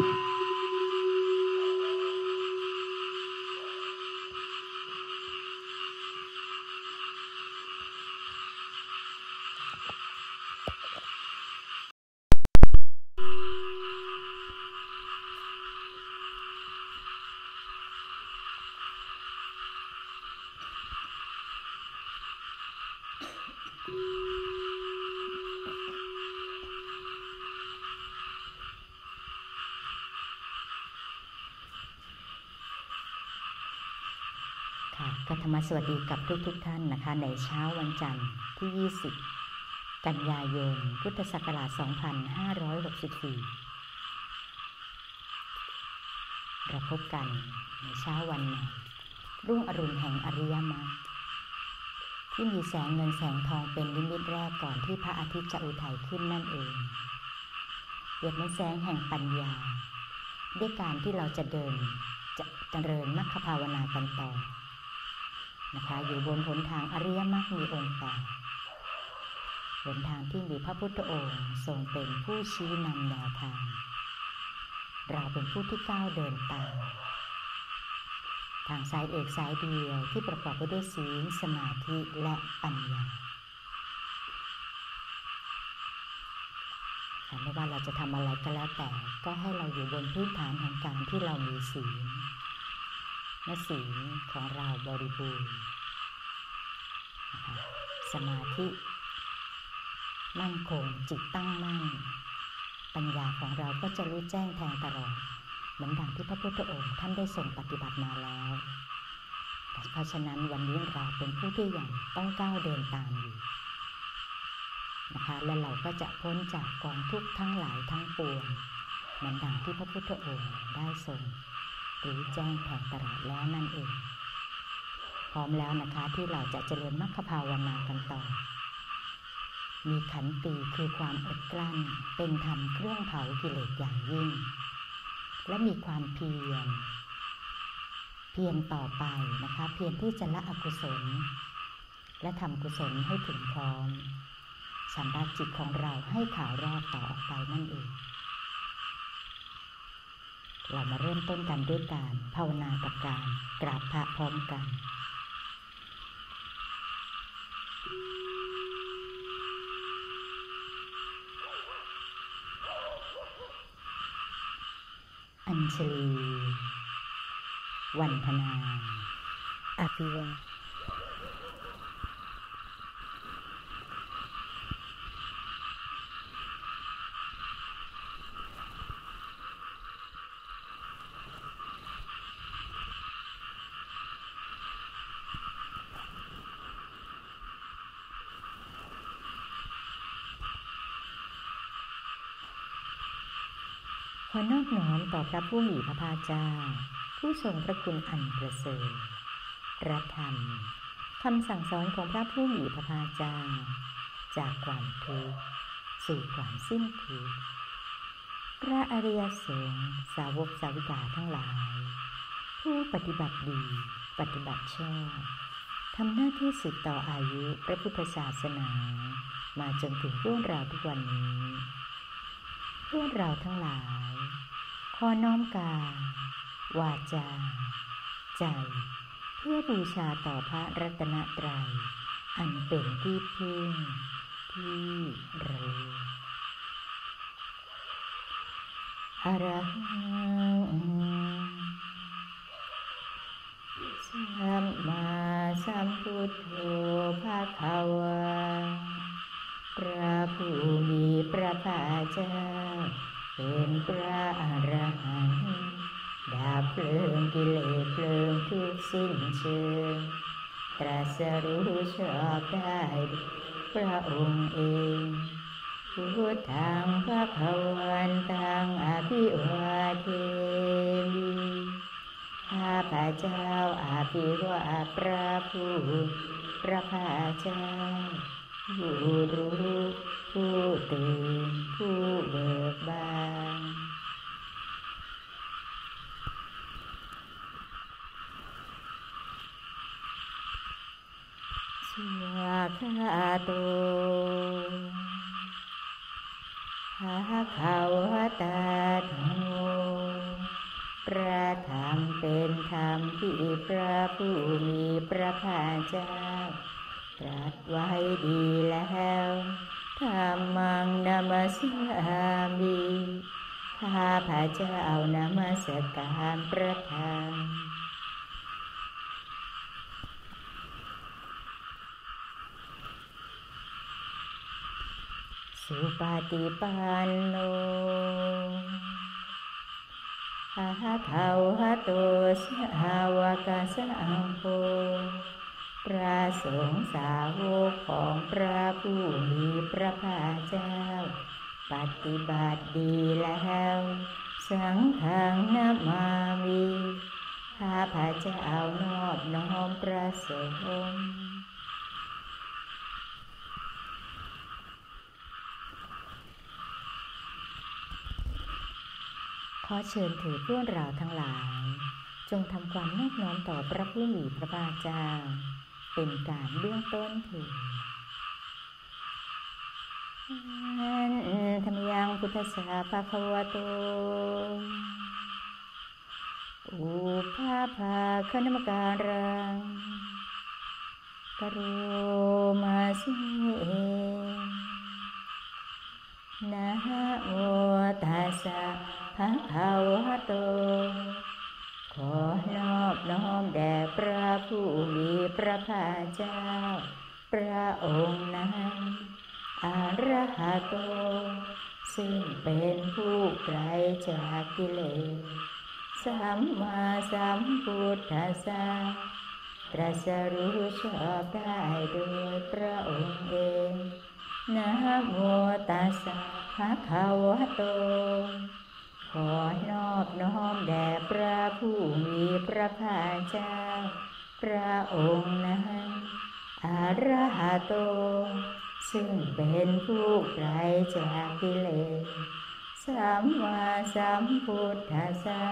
you ค่ะก็ธรรมสวัสดีกับทุกทุกท่านนะคะ ในเช้าวันจันทร์ที่ 20 กันยายน พุทธศักราช 2564 เราพบกันในเช้าวันใหม่รุ่งอรุณแห่งอริยมรรคที่มีแสงเงินแสงทองเป็นนิมิตแรกก่อนที่พระอาทิตย์จะอุทัยขึ้นนั่นเองเปรียบเหมือนแสงแห่งปัญญา ด้วยการที่เราจะเดินจะเจริญมรรคภาวนากันต่อ นะคะอยู่บนหนทางอริยมรรคมีองค์แปดหนทางที่มีพระพุทธองค์ทรงเป็นผู้ชี้นำแนวทาง เราเป็นผู้ที่ก้าวเดินตาม ทางสายเอกสายเดียวที่ประกอบไปด้วยศีลสมาธิและปัญญาค่ไม่ว่าเราจะทำอะไรก็แล้วแต่ ก็ให้เราอยู่บนพื้นฐานแห่งการที่เรามีศีล และศีลของเราบริบูรณ์นะคะสมาธิมั่นคงจิตตั้งมั่น ปัญญาของเราก็จะรู้แจ้งแทงตลอดเหมือนดังที่พระพุทธองค์ท่านได้ทรงปฏิบัติมาแล้วเพราะฉะนั้นวันนี้เราเป็นผู้ที่ยังต้องก้าวเดินตามอยู่นะคะและเราก็จะพ้นจากกองทุกข์ทั้งหลายทั้งปวงเหมือนดังที่พระพุทธองค์ได้ทรง รู้แจ้งแทงตลอดแล้วนั่นเอง พร้อมแล้วนะคะที่เราจะเจริญมรรคภาวนากันต่อ มีขันติคือความอดกลั้นเป็นธรรมเครื่องเผากิเลสอย่างยิ่ง และมีความเพียร เพียรต่อไปนะคะ เพียรที่จะละอกุศล และทำกุศลให้ถึงพร้อมสำหรับจิตของเราให้ขาวรอดต่อออกไปนั่นเอง เรามาเริ่มต้นกันด้วยการภาวนากับการกราบพระพร้อมกัน อัญชลี วันธนาอภิวา ขอนอบน้อมต่อ พระผู้มีพระภาคเจ้า ผู้ทรงพระคุณอันประเสริฐระธรรมคำสั่งสอนของพระผู้มีพระภาคเจ้า จากความทุกข์สู่ความสิ้นทุกข์พระอริยสงฆ์สาวกสาวิกาทั้งหลาย ผู้ปฏิบัติดี ปฏิบัติชอบทำหน้าที่สืบต่ออายุพระพุทธศาสนา มาจนถึงพวกเราทุกวันนี้พวกเราทั้งหลาย อน้อมกายวาจา ใจ เพื่อบูชาต่อพระรัตนตรัย อันเป็นที่พึ่งที่ระลึกอรหังสัมมาสัมพุทโธภะคะวาพระผู้มีพระภาคเจ้า เป็นพระอรหันต์ดับเพลิงกิเลสเพลิงทุกสิ้นเชิงตรัสรู้ชอบได้ด้พระองค์เองพุทธังพระขวันตังอภิวาเทมิข้าพระเจ้าอาภิวาพระผู้พระภาเจ้าผู้รู้ ผู้ตื่นผู้เบิกบานสวาคาโตภะคะวะตาธัมโมระธรรมเป็นธรรมที่พระผู้มีพระภาคเจ้าตรัสไว้ดีแล้ว ธรรมังนามัสสามิข้าพระเจ้านามัสการพระธรรมสุปฏิปันโนหะเทาหะโตสาวกสังโฆ พระสงฆ์สาวกของพระผู้มีพระภาคเจ้า ปฏิบัติดีแล้ว สังฆังนามามีข้าพระเจ้านอบน้อมพระสงฆ์ขอเชิญถือเพื่อนเราทั้งหลาย จงทำความนอบน้อมต่อพระผู้มีพระภาคเจ้า เป็นการเบื้องต้นถือธรรมยังพุทธสาภาควโต อุปาภาคณมการังกโรมาสินะโมตัสสะภะคะวะโต ขอนอบน้อมแด่พระผู้มีพระภาคเจ้า พระองค์นั้นอระหะโต ซึ่งเป็นผู้ไกลจากกิเลสสัมมาสัมพุทธัสสะตรัสรู้ชอบได้โดยพระองค์เองนะโมตัสสะภะคะวะโต ขอนอบน้อมแด่พระผู้มีพระภาคเจ้า พระองค์นั้นอาระหะโต ซึ่งเป็นผู้ไกลจากกิเลสสัมมาสัมพุทธัสสะ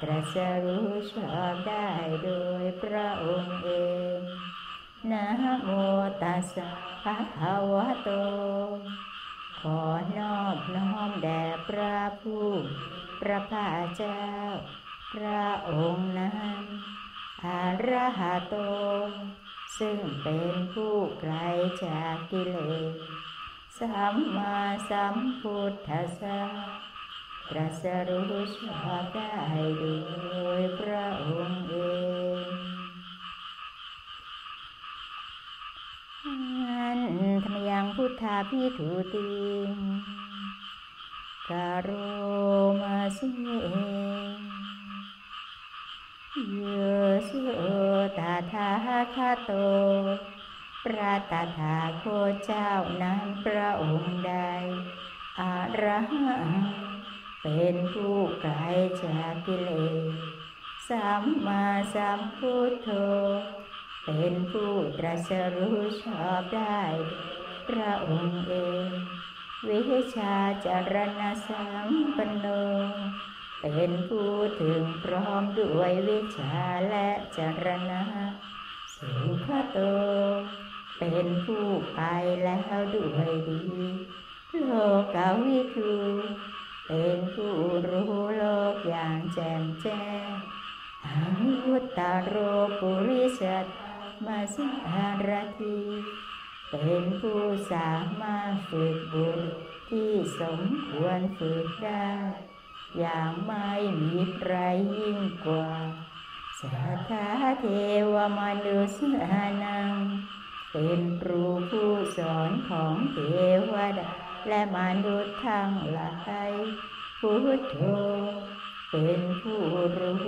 ตรัสรู้ชอบได้โดยพระองค์เอง นะโมตัสสะภะคะวะโต ขอนอบน้อมแด่พระผู้พระภาคเจ้า พระองค์นั้นอาระหะโต ซึ่งเป็นผู้ไกลจากกิเลส สัมมาสัมพุทธัสสะตรัสรู้ชอบได้โดยพระองค์เองอันธรรมยังพุ ทาพิถุติงกโรมาสิโยสุตถาคโต พระตถาคตเจ้านั้นพระองค์ใดอาระหังเป็นผู้ไกลจากกิเลสสัมมาสัมพุทโธเป็นผู้ตรัสรู้ชอบได้ พระองค์เองวิชาจารณสัมปันโน เป็นผู้ถึงพร้อมด้วยวิชาและจารณะสุขโต เป็นผู้ไปแล้วด้วยดี โลกาวิทูเป็นผู้รู้โลกอย่างแจ่มแจ้งอนุตตโรปุริสัตมาสิหารที เป็นผู้สามารถฝึกบุญที่สมควรฝึกได้ อย่างไม่มีใครยิ่งกว่าสัทธาเทวมนุษย์นัง เป็นครูผู้สอนของเทวดาและมนุษย์ทั้งหลายพุทโธเป็นผู้รู้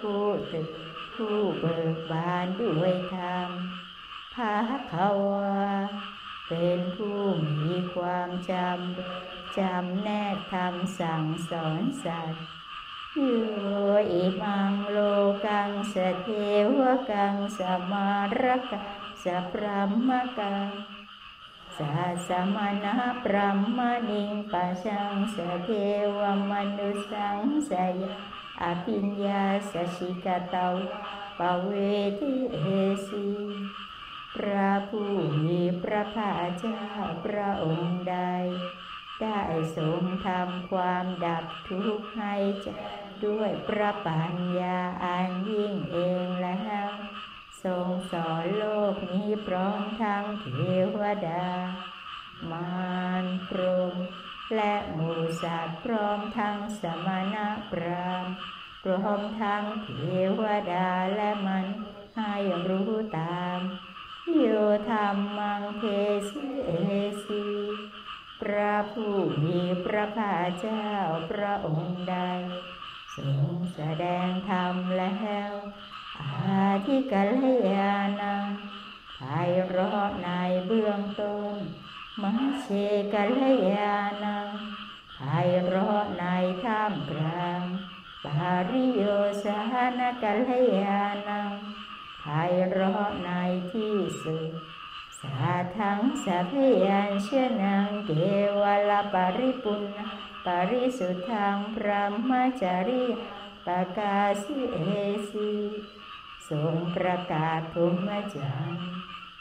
ผู้ตึกผู้เบิกบานด้วยธรรม ภาคาวาเป็นผู้มีความจำจำแนกธรรมสั่งสอนสัตว์โยอิมังโลกังสเทวกังสมารกังสัพรมกังสัสมานะปรมณิงปัสสังสเทวมนุสังสยอภิญญาสชิกตาปเวทิเอสี พระผู้มีพระภาคเจ้าพระองค์ใด ได้ทรงทำความดับทุกข์ให้จด้วยพระปัญญาอันยิ่งเองแล้วทรงสอนโลกนี้พร้อมทั้งเทวดา มารพรมและหมูสัตว์พร้อมทั้งสมณะพรามพร้อมทั้งเทวดาและมันให้รู้ตาม โยธรรมังเทสเอสีพระผู้มีพระภาคเจ้าพระองค์ใดทรงแสดงธรรมแล้วอาทิกัลยาณังไพเราะในเบื้องต้นมาเชกัลยาณังไพเราะในท่ามกลางปาริโยสานกัลยาณัง ไพเราะในที่สุดสาทังสัพยัญชนะเกวลปริปุณปริสุทธังพระมจาริปกาสิเอสีทรงประกาศพรหมจรรย์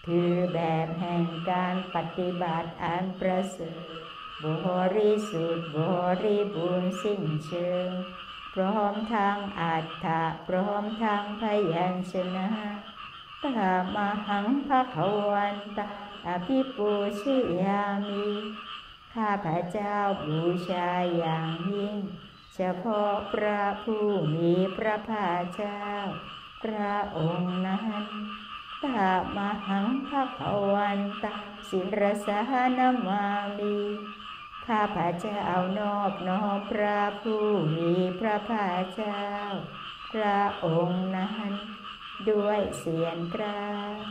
คือแบบแห่งการปฏิบัติอันประเสริฐบริสุทธิ์บริบูรณ์สิ้นเชิง ร้อมทั้งอัฏฐะพร้อมทั้งพยัญชนะตามหังภะคะวันตาอภิปูชยามิข้าพระเจ้าบูชาอย่างยิ่ง เฉพาะพระผู้มีพระภาคเจ้า พระองค์นั้นตามหังภะคะวันตาสิรสานามามิ ข้าพระเจ้านอบน้อมพระผู้มีพระภาคเจ้า พระองค์นั้นด้วยเสียงกลาง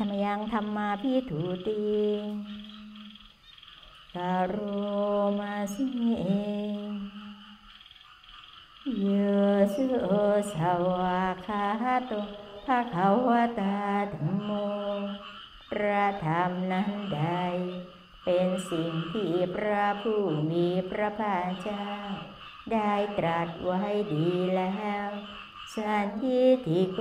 ธรรมยังธรรมาพิถูติกาโรมาสิเอง โยสุโอสาวาคาโตภาคาวตาธรรมโมพระธรรมนั้นใด เป็นสิ่งที่พระผู้มีพระภาคเจ้า ได้ตรัสไว้ดีแล้วสันทิทิโก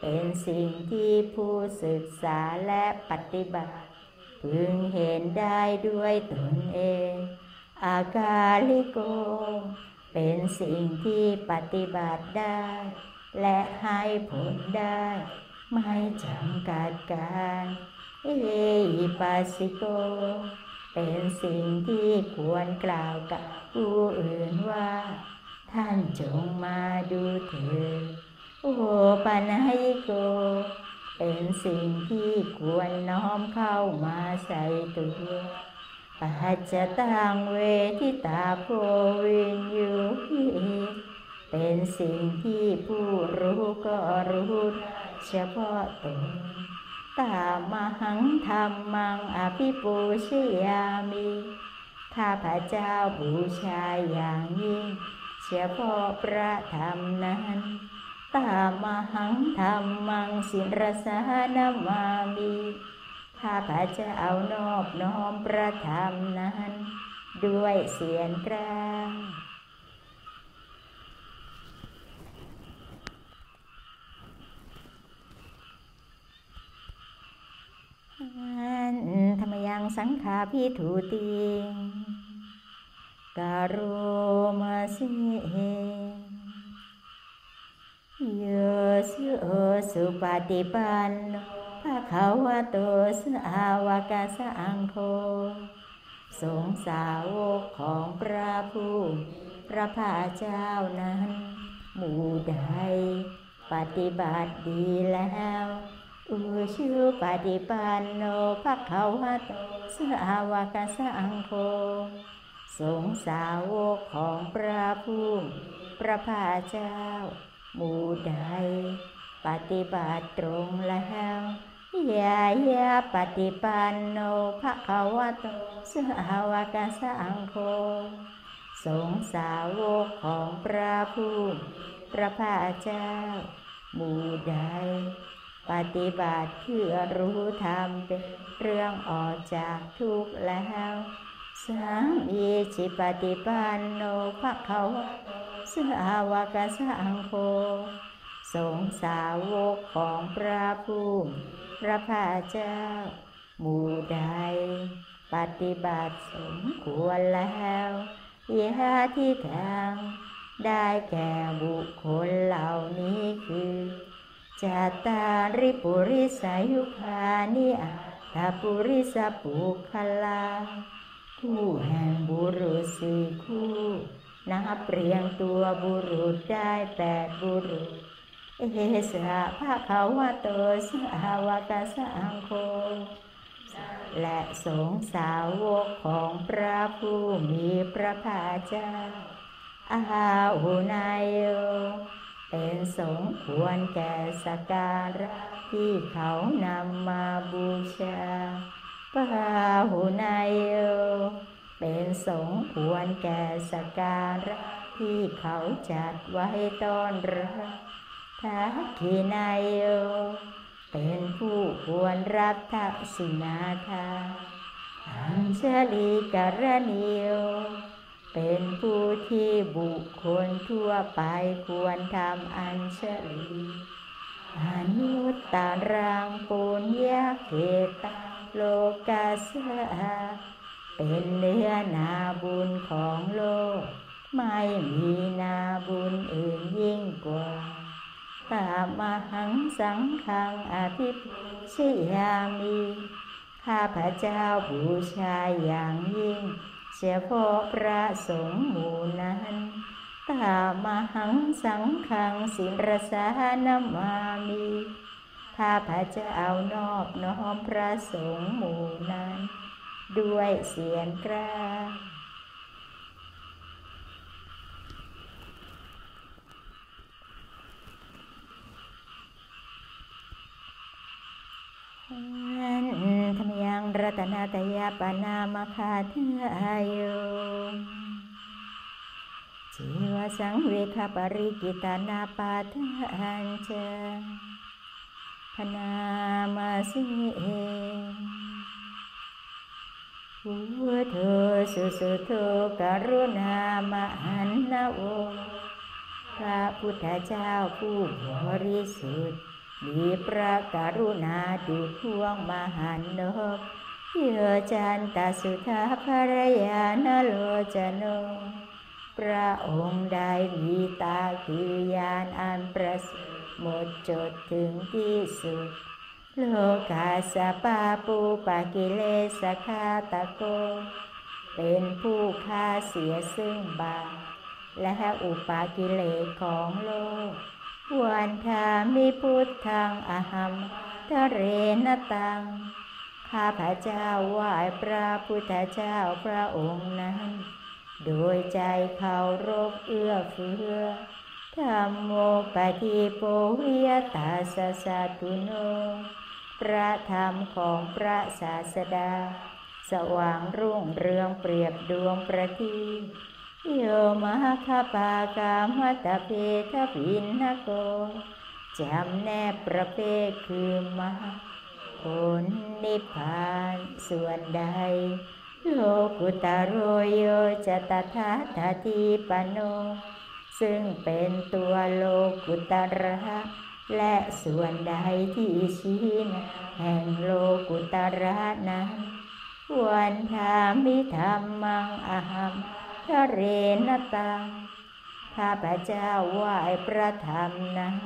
เป็นสิ่งที่ผู้ศึกษาและปฏิบัติ พึงเห็นได้ด้วยตนเอง อากาลิโก เป็นสิ่งที่ปฏิบัติได้ และให้ผลได้ ไม่จำกัดการ เอปัสสิโก เป็นสิ่งที่ควรกล่าวกับผู้อื่นว่า ท่านจงมาดูเถิดโอปัญหิโก เป็นสิ่งที่ควรน้อมเข้ามาใส่ตัว ปัจจตังเวทิตาโพวินยูหิเป็นสิ่งที่ผู้รู้ก็รู้เฉพาะตนตามหังธรรมังอภิปูชยามิข้าพระเจ้าบูชาอย่างยิ่งเฉพาะพระธรรมนั้น ตามหังธรรมังสิรสานามามิ ข้าพระเจ้า นอบน้อมพระธรรมนั้น ด้วยเสียงกลางธรรมยังสังขาพิถูติงกาโรมาสิเองโยสุโอสุปฏิปันโน ภะคะวะโตสาวกาสังโฆสงสาวกของพระผู้พระภาเจ้านั้น หมู่ใดปฏิบัติดีแล้ว อุชุปฏิปันโนภะคะวะโตสาวกสังโฆสงสาวกของพระผู้พระภาเจ้า หมู่ใดปฏิบัติตรงแล้ว ยายาปฏิปันโนภะคะวะโตสาวกสังโฆสงสาวกของพระผู้พระภาคเจ้า หมู่ใด ปฏิบัติเพื่อรู้ธรรมเป็นเรื่องออกจากทุกข์แล้วสามีจิปฏิปันโนภะคะวะโตสาวกสังโฆสงสาวกของพระผู้ พระภาเจ้า หมู่ใด ปฏิบัติสมควรแล้วยาที่ทางได้แก่บุคคลเหล่านี้คือจาตาริปุริสายุคานิอาตาปุริสปุคลาคู่แห่งบุรุษสี่คู่นับเรียงตัวบุรุษได้แปดบุรุษ เอสะภะคะวะโตสาวกสังโฆและสงสาวกของพระผู้มีพระภาคเจ้าอาหุนายโยเป็นสงควรแก่สการะที่เขานำมาบูชาปาหุนายโยเป็นสงควรแก่สกการะที่เขาจัดไว้ต้อนรับ ทักขินายโยเป็นผู้ควรรับทักษิณาทาอัญชลีกรณีโยเป็นผู้ที่บุคคลทั่วไปควรทำอัญชลีอนุตตารังปุญญาเกตาโลกาสะเป็นเนื้อนาบุญของโลก ไม่มีนาบุญอื่นยิ่งกว่า ตามหังสังขังอภิปุชยามีข้าพระเจ้าบูชาอย่างยิ่งเฉพาะพระสงฆ์หมู่นั้นตามหังสังขังสิรสานามามีข้าพระเจ้านอบน้อมพระสงฆ์หมู่นั้น ด้วยเสียงกล้า ธรรมยังรัตนาตยาปนามคาเทอายุชีวสังเวคปริกิตานาปาทานเจพนามาสิเอพุทโธสุสุโธกรุณามหันนาโอพระพุทธเจ้าผู้บริสุทธิ์ มีพระกรุณาดุจพวงมหันนบเยอจันตสุธาภรยานโลจโนพระองค์ได้มีตาคือยานอันประเสริฐหมดจดถึงที่สุด โลกาสปาปูปากิเลสคาตะโก เป็นผู้ฆ่าเสียซึ่งบาปและอุปากิเลสของโลก วันทามิพุทธังอหัมทะเรนตัง ข้าพระเจ้าไหว้พระพุทธเจ้าพระองค์นั้น โดยใจเคารพเอื้อเฟื้อธรรมโมปฏิโปวิยตาสสะตุโน พระธรรมของพระศาสดา สว่างรุ่งเรืองเปรียบดวงประทีป โยมหคปากามัตเพทวินนโกจำแนกประเภทคือมหาผลนิพพานส่วนใด โลกุตโรโยจตถาทาทีปโน ซึ่งเป็นตัวโลกุตระและส่วนใดที่ชี้นแห่งโลกุตระนั้นวันทามิธรรมังอหัม ทะเรนตังข้าพระเจ้าไหว้พระธรรมนั้น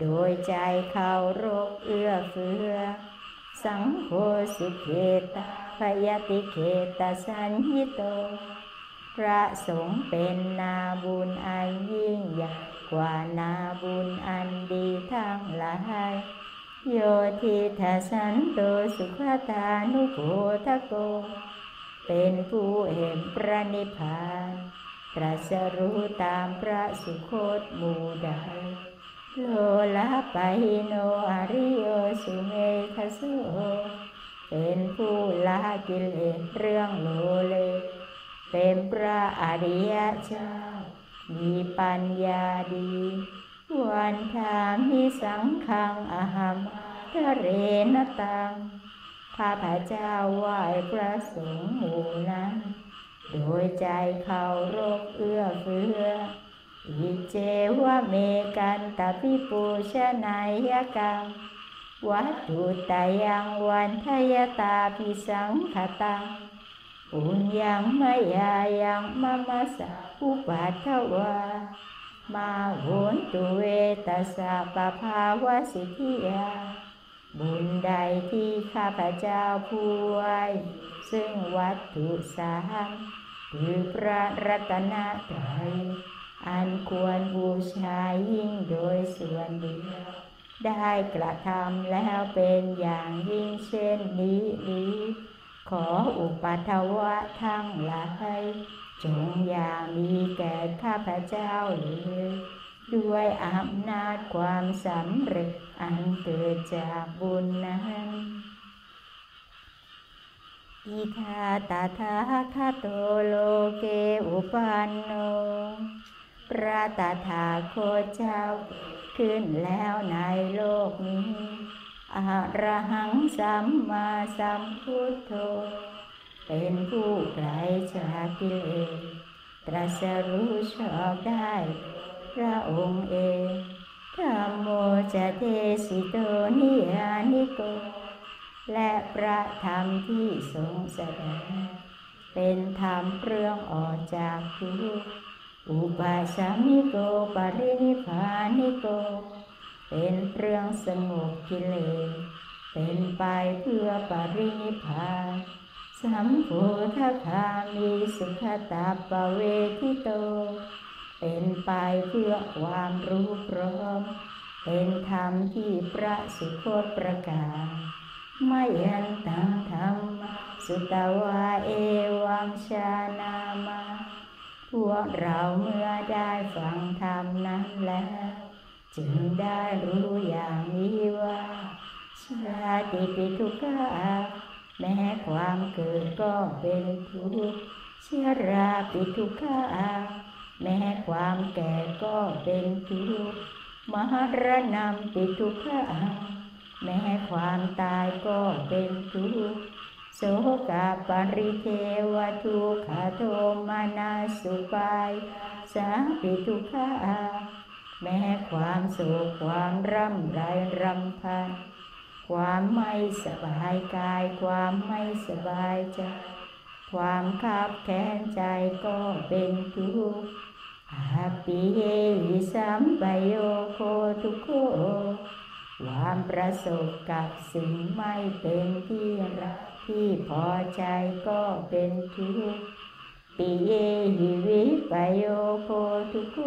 โดยใจเคารพเอื้อเฟื้อ สังโฆสุเขตาพยติเขตสัญญิโต พระสงฆ์เป็นนาบุญอันยิ่งใหญ่กว่านาบุญอันดีทั้งหลายโยทิทสันโตสุขตานุโพทโก เป็นผู้เห็นพระนิพพานตรัสรู้ตามพระสุคตมู่ใดโลละปะหิโนอริโยสุเมทโสเป็นผู้ละกิเลสเรื่องโลเล เป็นพระอริยเจ้า มีปัญญาดี วันทามิสังขังอหัมทะเรนตัง ข้าพระเจ้าไหว้พระสงฆ์หมู่นั้น โดยใจเคารพเอื้อเฟื้ออิเจวะเมกันตาพิปูชนายกังวัตถุตายังวันทยตาพิสังขตังปุญญังมายายังมะมะสะอุปัทถวามาโหนตุเวตัสสะปะภาวสิทธิยา บุญใดที่ข้าพเจ้าผู้ไว้ซึ่งวัตถุสามคือพระรัตนตรัยอันควรบูชายิ่งโดยส่วนเดียวได้กระทำแล้วเป็นอย่างยิ่งเช่นนี้นี้ขออุปัทวะทั้งหลายจงอย่ามีแก่ข้าพเจ้าเลย ด้วยอำนาจความสำเร็จอันเกิดจากบุญนั้นอิทาตาทาคาโตโลเกอุปันโน พระตาถาโคเจ้า ขึ้นแล้วในโลกนี้อะระหังสัมมาสัมพุทโธ เป็นผู้ไกลจากกิเลสตรัสรู้ชอบได้ พระองค์เองธรรมโมจะเทสิโตนิยานิโก และพระธรรมที่ทรงแสดง เป็นธรรมเรื่องออกจากทุกข์อุปาสมิโกปรินิพานิโก เป็นเรื่องสงบกิเลส เป็นไปเพื่อปรินิพานสัมโพธคามีสุขตาปเวทิโต เป็นไปเพื่อความรู้พร้อม เป็นธรรมที่พระสุคตประกาศ ไม่ยันตังธรรมสุตวาเอวังชานามา พวกเราเมื่อได้ฟังธรรมนั้นแล้ว จึงได้รู้อย่างนี้ว่าชาติปิทุกขาแม้ความเกิดก็เป็นทุกข์ชราปิทุกขา แม้ความแก่ก็เป็นทุกข์มหรณะปิทุกขาแม้ความตายก็เป็นทุกข์โสกาปริเทวทุกขโทมานาสุปายสาปิทุกขาแม้ความโศกความร่ำไรรำพันความไม่สบายกาย ความไม่สบายใจ ความขับแค้นใจก็เป็นทุกข์ ปิเยหิสัมปโยโคทุกโคความประสบกับสิ่งไม่เป็นที่รักที่พอใจก็เป็นทุกข์ปิเยหิวิปโยโคทุกโค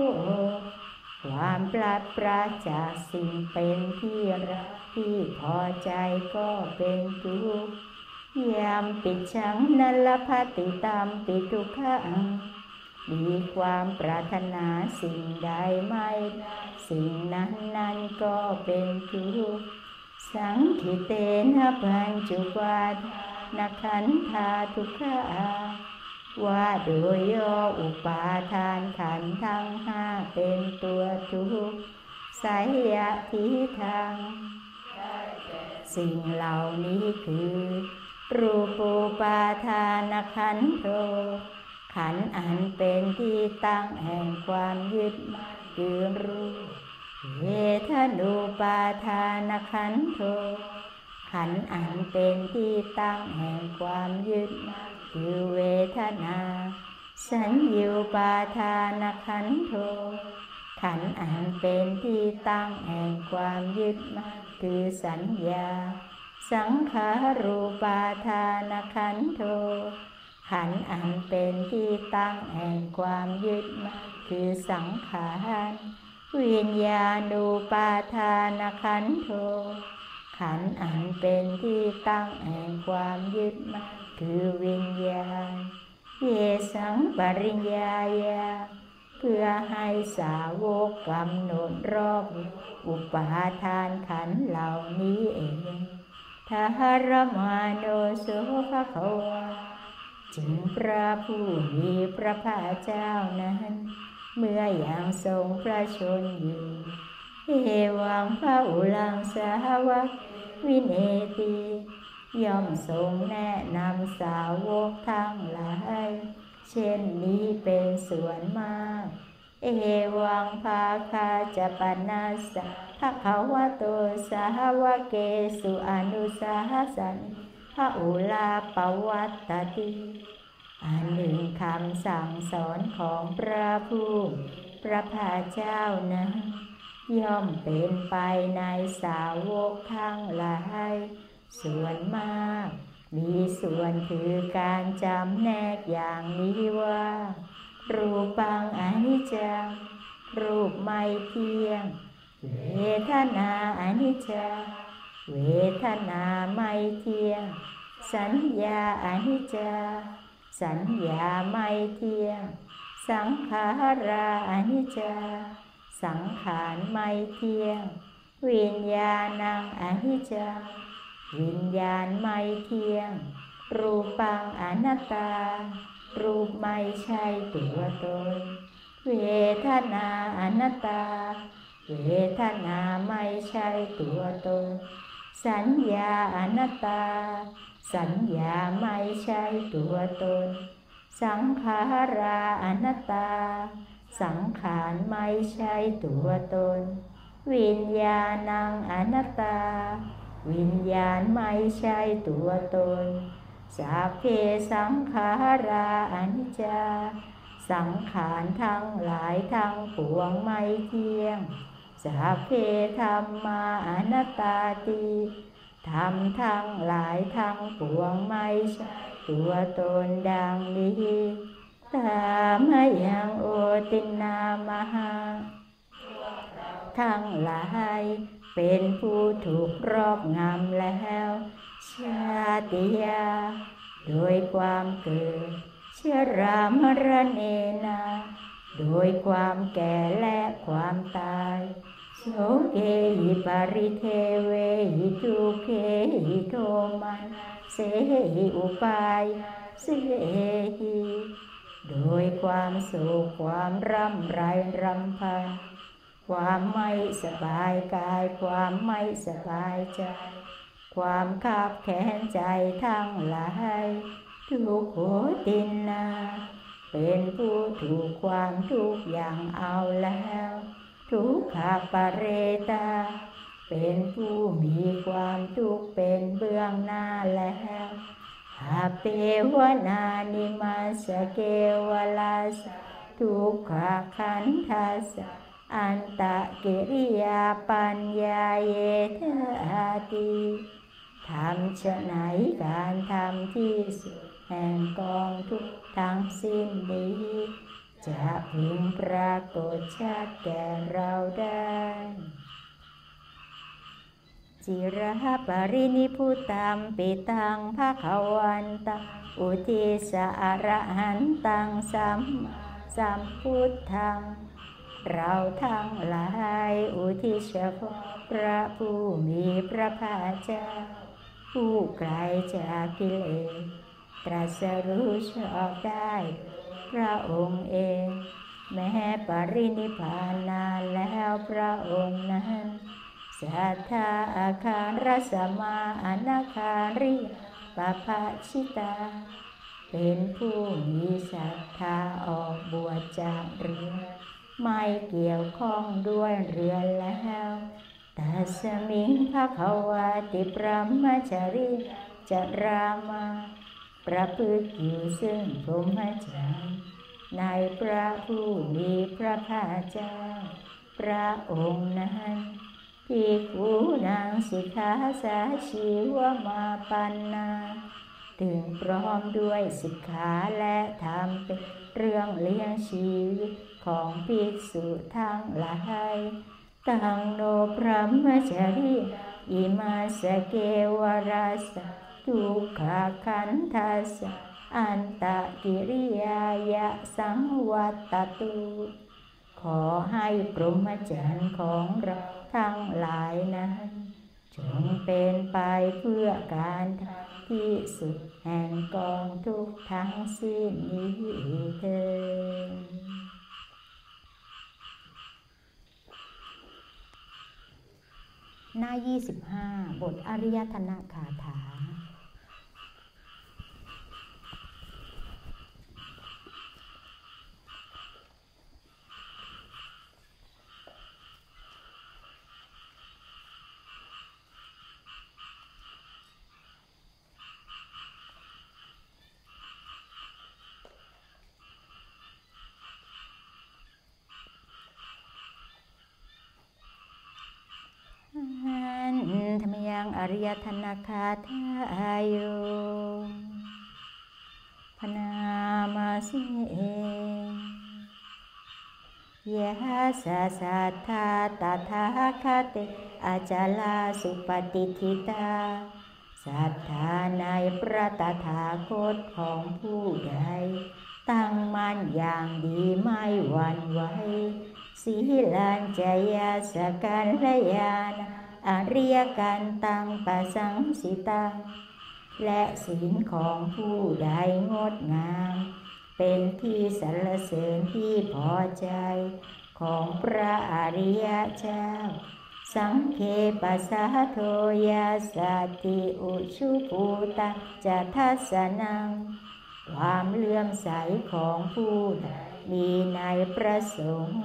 ความปราดปราจากสิ่งเป็นที่รักที่พอใจก็เป็นทุกข์ยามปิดชังนัลภติตามปิทุกขัง มีความปรารถนาสิ่งใดไม่ สิ่งนั้นนั้นก็เป็นทุกข์สังคิเตนะปัญจุปาทานขันธาทุกขาว่าโดยย่ออุปาทานขันทั้งห้าเป็นตัวทุกข์สายยะทิทางสิ่งเหล่านี้คือ รูปูปาทานขันโท ขันอันเป็นที่ตั้งแห่งความยึดมั่นคือรูปเวทนูปาทานขันโทขันอันเป็นที่ตั้งแห่งความยึดมั่นคือเวทนา สัญญูปาทานขันโทขันอันเป็นที่ตั้งแห่งความยึดมั่นคือสัญญา สังขารูปาทานขันโท ขันอันเป็นที่ตั้งแห่งความยึดมั่นคือสังขารวิญญาณูปาทานขันโทขันอันเป็นที่ตั้งแห่งความยึดมั่นคือวิญญาณ เยสังปริญญายาเพื่อให้สาวกกำหนดรอบอุปาทานขันเหล่านี้เองทารมาโนสุภะวา จึงพระผู้มีพระภาคเจ้านั้น เมื่ออยังทรงพระชนอยู่เอวังพระอุลังสาวกวินเนติย่อมทรงแนะนำสาวกทั้งหลาย เช่นนี้เป็นส่วนมาก เอวังภาคาจะปนาสะภะคะวะโตสาวะเกสุอนุสาสัน ระอุลาปวัตตติอันหนึ่งคำสั่งสอนของพระผู้พระภาเจ้านั้นย่อมเป็นไปในสาวกทั้งหลายส่วนมาก มีส่วนคือการจำแนกอย่างนี้ว่า รูปังอนิจจัง รูปไม่เที่ยงเวทนาอนิจจัง เวทนาไม่เที่ยง สัญญาอนิจจา สัญญาไม่เที่ยง สังขาราอนิจจา สังขารไม่เที่ยง วิญญาณังอนิจจังวิญญาณไม่เที่ยง รูปังอนัตตา รูปไม่ใช่ตัวตน เวทนาอนัตตา เวทนาไม่ใช่ตัวตน สัญญาอนัตตา สัญญาไม่ใช่ตัวตน สังขาราอนัตตา สังขารไม่ใช่ตัวตน วิญญาณังอนัตตา วิญญาณไม่ใช่ตัวตนสัพเพสังขาราอนิจจา สังขารทั้งหลายทั้งปวงไม่เที่ยง สัพเพธรรมาอนัตตาติธรรมทั้งหลายทั้งปวงไม่ใช่ตัวตนดังนี้ตามยังโอตินามหาทั้งหลายเป็นผู้ถูกรอบงำแล้ว ชาติยา โดยความเกิดเชรามรเนนา โดยความแก่และความตายโสเกหิปริเทเวหิทุเคหิโทมันเสหิอุปายเสหิโดยความโศกความร่ำไรรำพันความไม่สบายกาย ความไม่สบายใจ ความขับแค้นใจทั้งหลายทุกโหตินนา เป็นผู้ถูกความทุกอย่างเอาแล้ว ทุกขปเรตา เป็นผู้มีความทุกข์เป็นเบื้องหน้าแล้วอาเปวนานิมาสเกวลาสทุกขขันทัสอันตะกิริยาปัญญาเยทอาติทำฉะไหนการทำที่สุด แห่งกองทุกทั้งสิ้นนี้ จะพึงปรากฏชัดแก่เราได้จิระปรินิพุตัมปิตังภาควันตังอุทิสอระหันตังสัมสัมพุทธัง เราทั้งหลายอุทิศพระผู้มีพระภาคเจ้าผู้ไกลจากกิเลส ตรัสรู้ชอบได้ พระองค์เอง แม้ปรินิพพานนานแล้วพระองค์นั้นสัทธาอาคารสมาอนาคาริปภาชิตา เป็นผู้มีศรัทธาออกบวชจากเรือ ไม่เกี่ยวข้องด้วยเรือแล้วตัสมิงภะคะวาติปรมจาริจรามา ประพฤติอยู่ซึ่งพรหมจรรย์ในพระผู้มีพระภาคเจ้า พระองค์นั้นภิกขุนางสิกขาสาชีวมาปันนา ถึงพร้อมด้วยสิกขาและธรรมเป็นเรื่องเลี้ยงชีวิตของภิกษุทั้งหลายตังโนพระมจริอิมาสเกวราส ทุกขาคันทัสสะอันตะกิริยายะสังวัตตุขอให้ปรหมจรรย์ของเราทั้งหลายนั้น จงเป็นไปเพื่อการทำที่สุดแห่งกองทุกข์ทั้งสิ้นนี้เถิดหน้า 25 บทอริยธนคาถา พ อริยธนา คาทายโยพนามาสิยะสะสัทธาตถาคตอาจาลาสุปฏิทิตาศรัทธาในพระตถาคตของผู้ใดตั้งมั่นอย่างดีไม่หวั่นไหวสีลันจยาสกันละยาน อริยกันตังปะสังสิตัง และศีลของผู้ใดงดงาม เป็นที่สรรเสริญที่พอใจของพระอริยเจ้า สังเคปัสสะโทยาสติอุชุปูตะจะทัสนัง ความเลื่อมใสของผู้ใดมีในประสงค์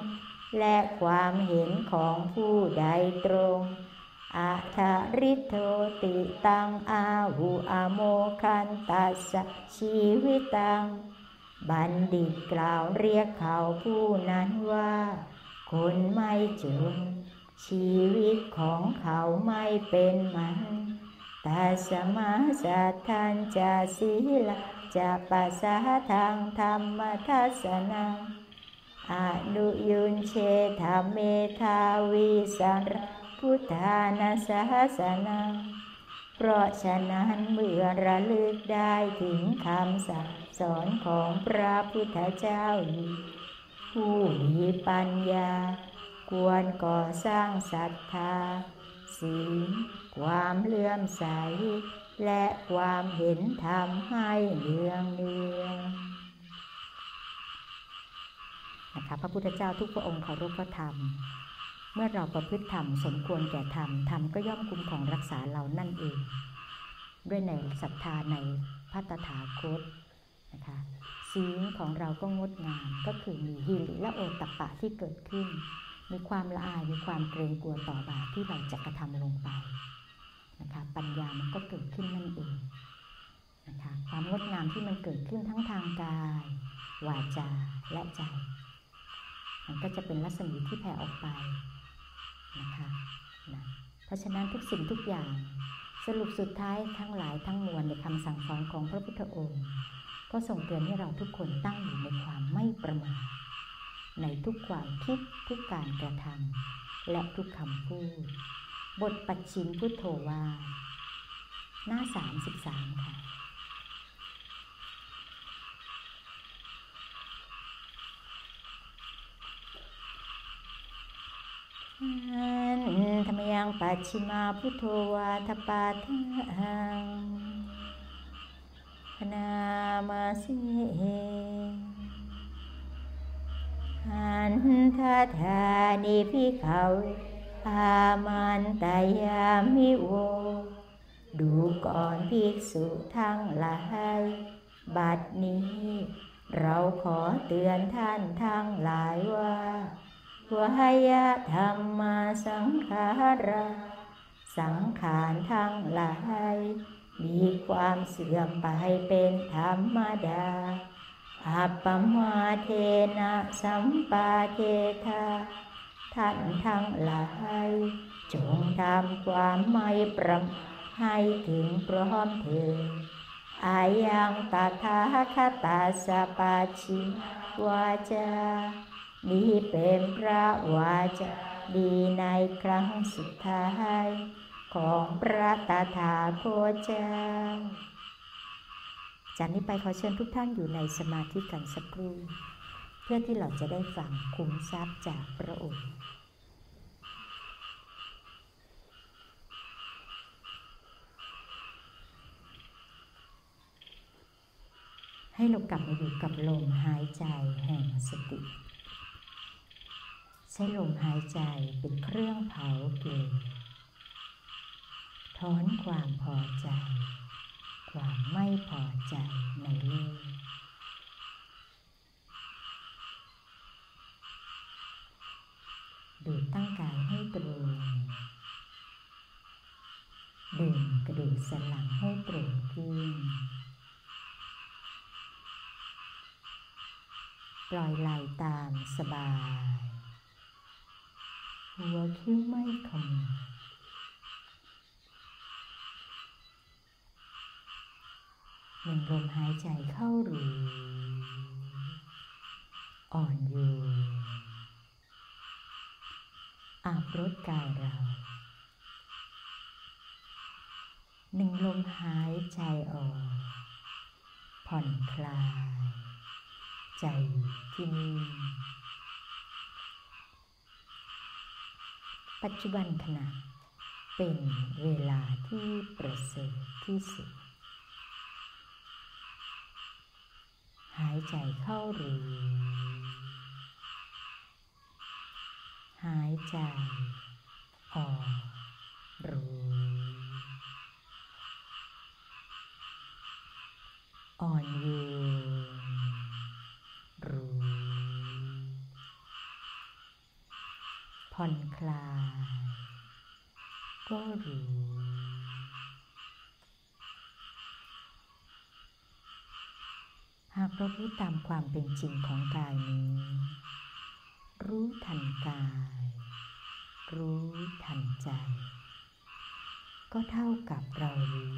และความเห็นของผู้ใดตรง อาทาริโทติตังอาหุอโมคันตัสชีวิตัง บัณฑิตกล่าวเรียกเขาผู้นั้นว่า คนไม่จนชีวิตของเขาไม่เป็นมันต่สมาสัทธันจะศีลจะปัสสาทางธรรมทัศนังอนุยุนเชธรรมเมธาวิสัร พุทธานาสาสนังเพราะฉะนั้นเมื่อระลึกได้ถึงคำสั่งสอนของพระพุทธเจ้าอยู่ผู้มีปัญญา ควรก่อสร้างศรัทธาศีลความเลื่อมใส และความเห็นธรรมให้เนืองเนืองนะคะพระพุทธเจ้าทุกพระองค์เคารพพระธรรม เมื่อเราประพฤติธรรมสมควรแก่ธรรมธรรมก็ย่อมคุ้มของรักษาเรานั่นเอง ด้วยในศรัทธาในพระตถาคตนะคะศีลของเราก็งดงามก็คือมีฮิริและโอตตปปะที่เกิดขึ้น มีความละอายมีความเกรงกลัวต่อบาปที่เราจะกระทำลงไปนะคะปัญญามันก็เกิดขึ้นนั่นเองนะคะความงดงามที่มันเกิดขึ้นทั้งทางกาย วาจาและใจ มันก็จะเป็นรัศมีที่แผ่ออกไป นะคะนะเพราะฉะนั้นทุกสิ่งทุกอย่าง สรุปสุดท้ายทั้งหลายทั้งมวลในคำสั่งสอนของพระพุทธองค์ ก็ส่งเตือนให้เราทุกคนตั้งอยู่ในความไม่ประมาทในทุกความคิดทุกการกระทำและทุกคำพูด บทปัจฉิมพุทโธว่า หน้า 33 ค่ะ ธรรมยังปัจฉิมาพุทโธวาทปาทังพนามาสิหันทาธานิพิเขาอามันตายามิโว ดูก่อนภิกษุทั้งหลายบัดนี้ เราขอเตือนท่านทั้งหลายว่า วายธรรมาสังขาราสังขารทั้งหลาย มีความเสื่อมไปเป็นธรรมดาอัปปมาเทนะสัมปาเทธาท่านทั้งหลาย จงทำความไม่ประมาให้ถึงพร้อมเถิดอายังตถาคตาสปาชิวาจา นี้เป็นพระวาจาดีในครั้งสุดท้ายของพระตาถาคตเจ้า จากนี้ไปขอเชิญทุกท่านอยู่ในสมาธิกันสักครู่ เพื่อที่เราจะได้ฟังคุ้มทรัพย์จากพระองค์ให้เรากลับมาอยู่กับลมหายใจแห่งสติ ใช้ลมหายใจเป็นเครื่องเผาเกลถอนความพอใจ ความไม่พอใจในโลกดูดตั้งกายให้ตรงดึงกระดูกสันหลังให้ตรงขึ้น ปล่อยไหลตามสบาย หัวคิ้วไม่ขมวดหนึ่งลมหายใจเข้าหรืออ่อนโยนอาบรดกายเรา หนึ่งลมหายใจออก ผ่อนคลาย ใจที่นิ่ ปัจจุบันขณะเป็นเวลาที่ประเสริฐที่สุด หายใจเข้าหรือหายใจออกรู้ อ่อนโยนรู้ ผ่อนคลาย ก็รู้หากเรารู้ตามความเป็นจริงของกายนี้ รู้ทันกาย รู้ทันใจ ก็เท่ากับเรารู้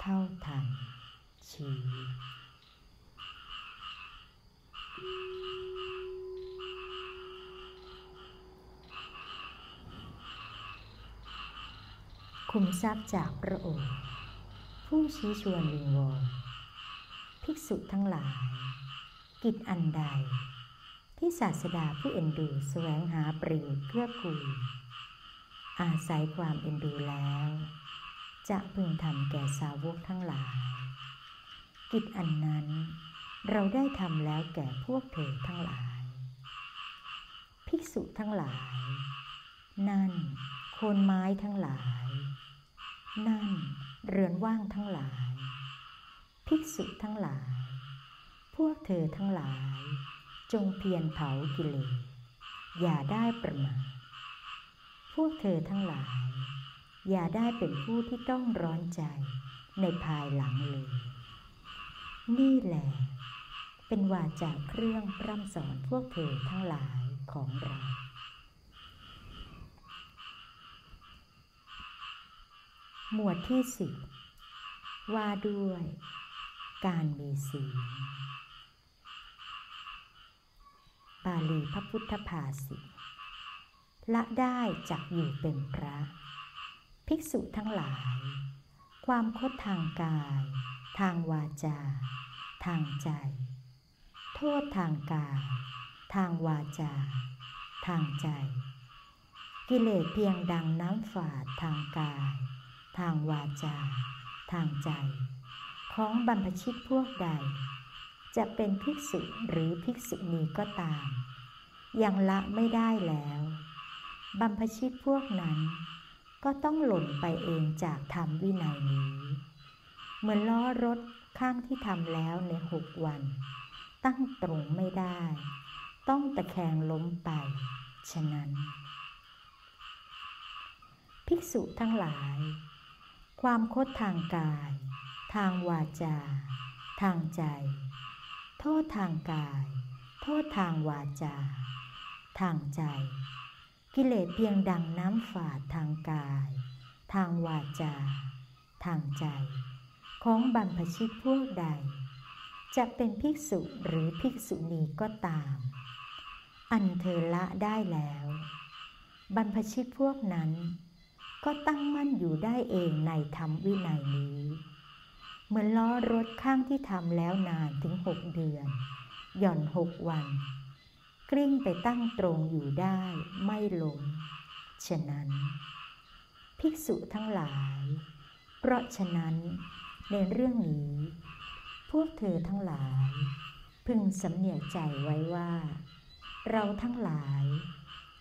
เท่าทันชีวิต มทรัพย์จากพระองค์ ผู้ชี้ชวนวิงวอนภิกษุทั้งหลาย กิจอันใด ที่ศาสดาผู้เอ็นดูแสวงหาประโยชน์เพื่อกูลอาศัยความเอ็นดูแล้ว จะพึงทำแก่สาวกทั้งหลาย กิจอันนั้นเราได้ทำแล้วแก่พวกเธอทั้งหลาย ภิกษุทั้งหลาย นั่นโคนไม้ทั้งหลาย นั่นเรือนว่างทั้งหลาย ภิกษุทั้งหลาย พวกเธอทั้งหลาย จงเพียรเผากิเลสอย่าได้ประมาทพวกเธอทั้งหลาย อย่าได้เป็นผู้ที่ต้องร้อนใจในภายหลังเลย นี่แหละ เป็นวาจาเครื่องพร่ำสอนพวกเธอทั้งหลายของเรา หมวดที่สิบว่าด้วย การมีศีลบาลีพระพุทธภาษิตละได้จักอยู่เป็นพระ ภิกษุทั้งหลาย ความคดทางกาย ทางวาจา ทางใจ โทษทางกาย ทางวาจา ทางใจ กิเลสเพียงดังน้ำฝาดทางกาย ทางวาจา ทางใจ ของบรรพชิตพวกใด จะเป็นภิกษุหรือภิกษุณีก็ตาม ยังละไม่ได้แล้ว บรรพชิตพวกนั้น ก็ต้องหล่นไปเองจากธรรมวินัยนี้ เหมือนล้อรถข้างที่ทำแล้วในหกวัน ตั้งตรงไม่ได้ ต้องตะแคงล้มไป ฉะนั้น ภิกษุทั้งหลาย ความคดทางกาย ทางวาจา ทางใจ โทษทางกาย โทษทางวาจา ทางใจ กิเลสเพียงดังน้ำฝาดทางกาย ทางวาจา ทางใจ ของบรรพชิตพวกใด จะเป็นภิกษุหรือภิกษุณีก็ตาม อันเธอละได้แล้ว บรรพชิตพวกนั้น ก็ตั้งมั่นอยู่ได้เองในธรรมวินัยนี้ เหมือนล้อรถข้างที่ทำแล้วนานถึงหกเดือน หย่อนหกวัน กลิ้งไปตั้งตรงอยู่ได้ไม่ล้มฉะนั้น ภิกษุทั้งหลาย เพราะฉะนั้นในเรื่องนี้ พวกเธอทั้งหลาย พึงสำเนียกใจไว้ว่า เราทั้งหลาย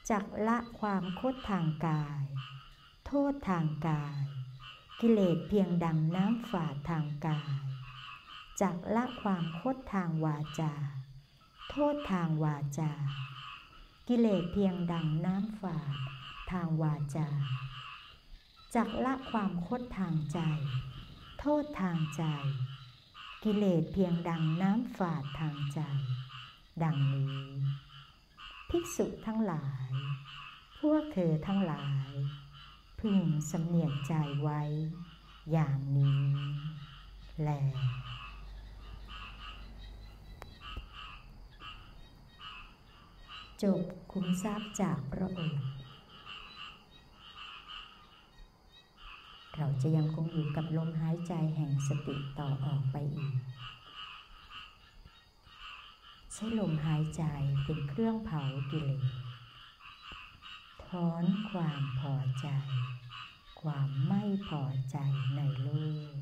จักละความโคดทางกาย โทษทางกาย กิเลสเพียงดังน้ำฝาดทางกาย จักละความโคดทางวาจา โทษทางวาจา กิเลสเพียงดังน้ำฝาดทางวาจา จักละความโคดทางใจ โทษทางใจ กิเลสเพียงดังน้ำฝาดทางใจ ดังนี้ ภิกษุทั้งหลาย พวกเธอทั้งหลาย พึงสำเนียกใจไว้ อย่างนี้แลจบคุ้มทรัพย์จากพระองค์ เราจะยังคงอยู่กับลมหายใจแห่งสติต่อออกไปอีก ใช้ลมหายใจเป็นเครื่องเผากิเลส ถอนความพอใจ ความไม่พอใจในโลก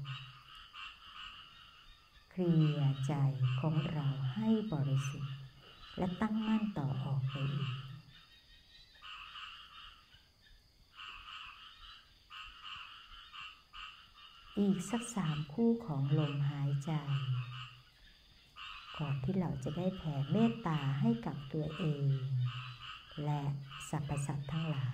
เคลียใจของเราให้บริสุทธิ์ และตั้งมั่นต่อออกไปอีกอีกสักสามคู่ของลมหายใจ ก่อนที่เราจะได้แผ่เมตตาให้กับตัวเอง และ สรรพสัตว์ทั้งหลาย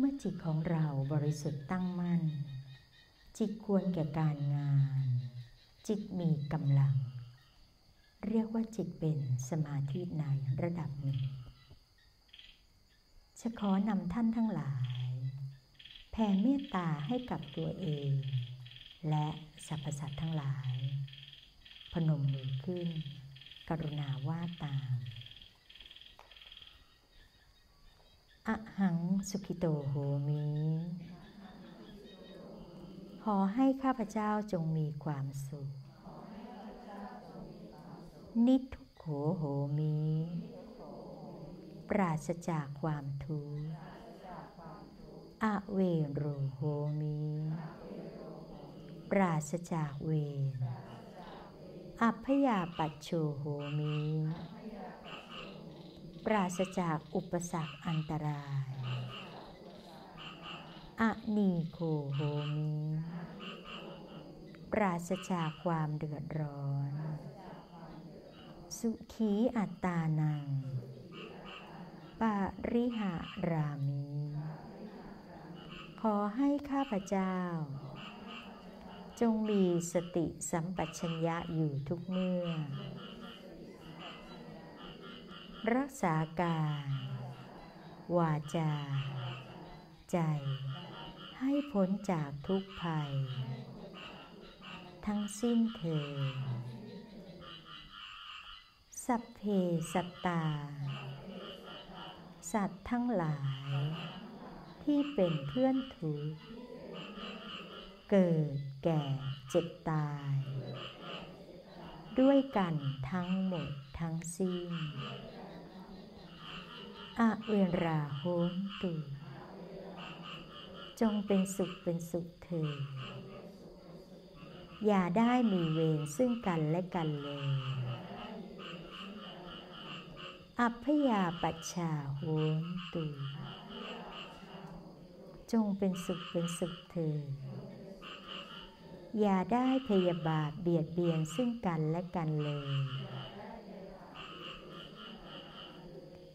เมื่อจิต ของเราบริสุทธิ์ตั้งมั่น จิตควรแก่การงาน จิตมีกำลัง เรียกว่าจิตเป็นสมาธิในระดับหนึ่งจะขอนำท่านทั้งหลาย แผ่เมตตาให้กับตัวเอง และสรรพสัตว์ทั้งหลาย พนมมือขึ้น กรุณาว่าตาม อะหังสุขิโตโหมิ ขอให้ข้าพเจ้าจงมีความสุข นิทุโขโหมิ ปราศจากความทุกข์อเวโรโหมิ ปราศจากเวร อัพยาปัจโชโหมิ ปราศจากอุปสรรคอันตรายอะนีโคโหมิ ปราศจากความเดือดร้อน สุขีอัตตานัง ปาริหารามิ ขอให้ข้าพเจ้า จงมีสติสัมปชัญญะอยู่ทุกเมื่อ รักษากายวาจา ใจ ให้พ้นจากทุกภัย ทั้งสิ้นเถิดสัพเพสัตตา สัตว์ทั้งหลาย ที่เป็นเพื่อนทุกเกิดแก่เจ็บตาย ด้วยกันทั้งหมดทั้งสิ้น อะเวราโหนตุจงเป็นสุขเป็นสุขเถิดอย่าได้มีเวรซึ่งกันและกันเลย อัพยาปัชชาโหนตุจงเป็นสุขเป็นสุขเถิดอย่าได้พยาบาทเบียดเบียนซึ่งกันและกันเลย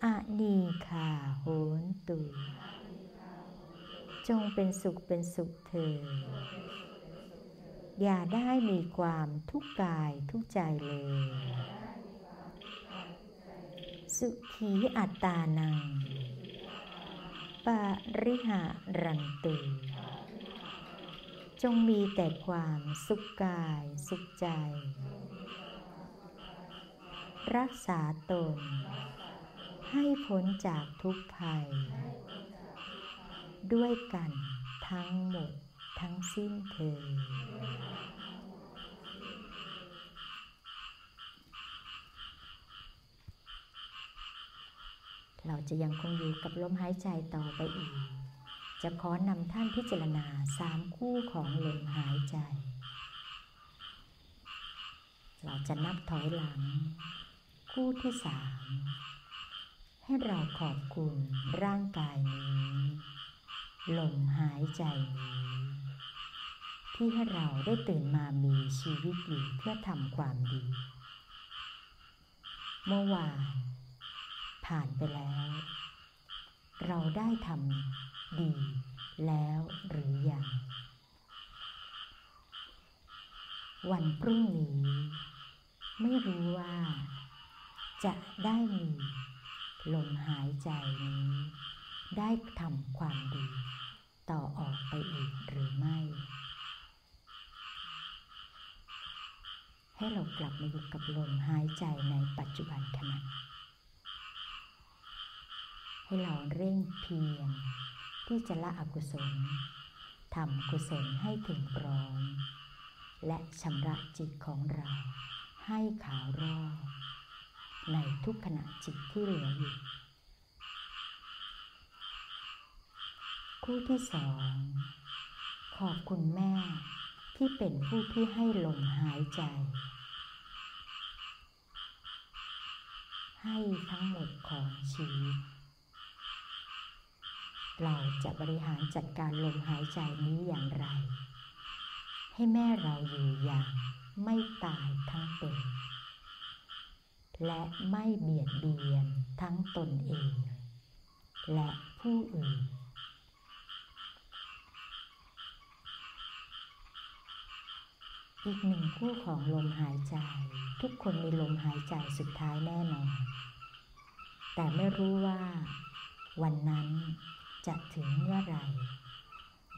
อนีคาโหนตุจงเป็นสุขเป็นสุขเถิดอย่าได้มีความทุกข์กายทุกใจเลย สุขีอัตตานัง ปาริหารันตุ จงมีแต่ความสุขกายสุขใจ รักษาตน ให้พ้นจากทุกภัย ด้วยกันทั้งหมดทั้งสิ้นเถิดเราจะยังคงอยู่กับลมหายใจต่อไปอีก จะขอนำท่านพิจารณาสามคู่ของลมหายใจ เราจะนับถอยหลัง คู่ที่สาม ให้เราขอบคุณร่างกายนี้ ลมหายใจนี้ ที่ให้เราได้ตื่นมามีชีวิตอยู่เพื่อทำความดี เมื่อวานผ่านไปแล้ว เราได้ทำดีแล้วหรือยัง วันพรุ่งนี้ ไม่รู้ว่าจะได้มี ลมหายใจนี้ ได้ทำความดี ต่อออกไปอีกหรือไม่ ให้เรากลับมาอยู่กับลมหายใจในปัจจุบันขณะให้เราเร่งเพียรที่จะละอกุศลทำกุศลให้ถึงพร้อม และชำระจิตของเราให้ขาวรอบ ในทุกขณะจิตที่เหลืออยู่ คู่ที่สอง ขอบคุณแม่ที่เป็นผู้ที่ให้ลมหายใจ ให้ทั้งหมดของชีวิตเราจะบริหารจัดการลมหายใจนี้อย่างไร ให้แม่เราอยู่อย่างไม่ตายทั้งเป็น และไม่เบียดเบียนทั้งตนเอง และผู้อื่น อีกหนึ่งคู่ของลมหายใจ ทุกคนมีลมหายใจสุดท้ายแน่นอน แต่ไม่รู้ว่า วันนั้นจะถึงเมื่อไร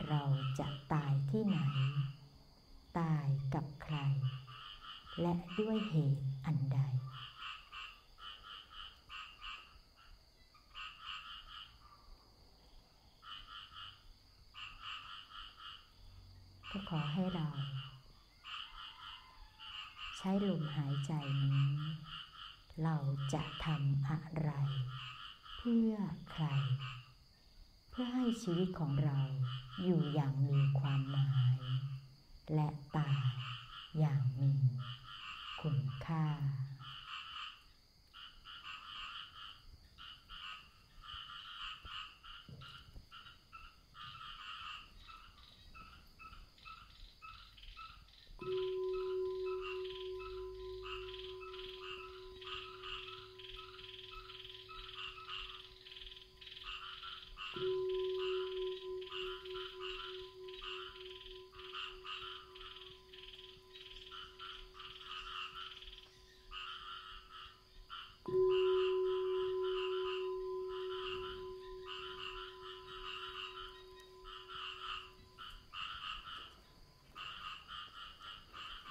เราจะตายที่ไหน ตายกับใคร และด้วยเหตุอันใด ก็ขอให้เรา ใช้ลมหายใจนี้ เราจะทำอะไร เพื่อใคร เพื่อให้ชีวิตของเราอยู่อย่างมีความหมาย และตายอย่างมีคุณค่า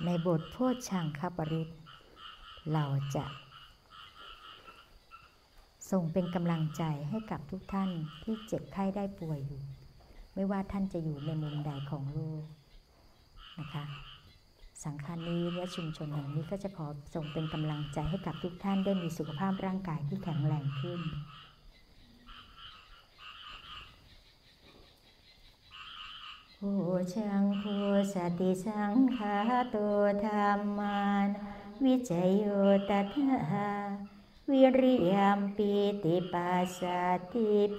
ใน บทโพชชังคปริตเราจะส่งเป็นกำลังใจให้กับทุกท่านที่เจ็บไข้ได้ป่วยอยู่ ไม่ว่าท่านจะอยู่ในมุมใดของโลกนะคะ สังฆานี้และชุมชนแห่งนี้ก็จะขอส่งเป็นกำลังใจให้กับทุกท่านได้มีสุขภาพร่างกายที่แข็งแรงขึ้น โพชฌังโค สะติสังขาโต ธัมมานัง วิจะโย ตะถาวิริยัมปีติปัสสัทธิโพ